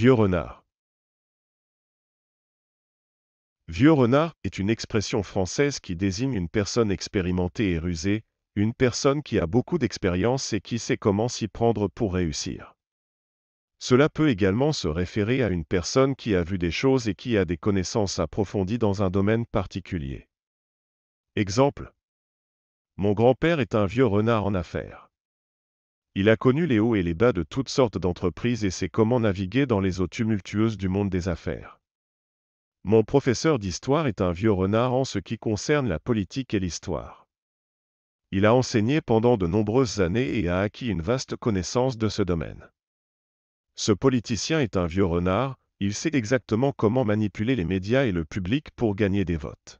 Vieux renard. Vieux renard est une expression française qui désigne une personne expérimentée et rusée, une personne qui a beaucoup d'expérience et qui sait comment s'y prendre pour réussir. Cela peut également se référer à une personne qui a vu des choses et qui a des connaissances approfondies dans un domaine particulier. Exemple. Mon grand-père est un vieux renard en affaires. Il a connu les hauts et les bas de toutes sortes d'entreprises et sait comment naviguer dans les eaux tumultueuses du monde des affaires. Mon professeur d'histoire est un vieux renard en ce qui concerne la politique et l'histoire. Il a enseigné pendant de nombreuses années et a acquis une vaste connaissance de ce domaine. Ce politicien est un vieux renard, il sait exactement comment manipuler les médias et le public pour gagner des votes.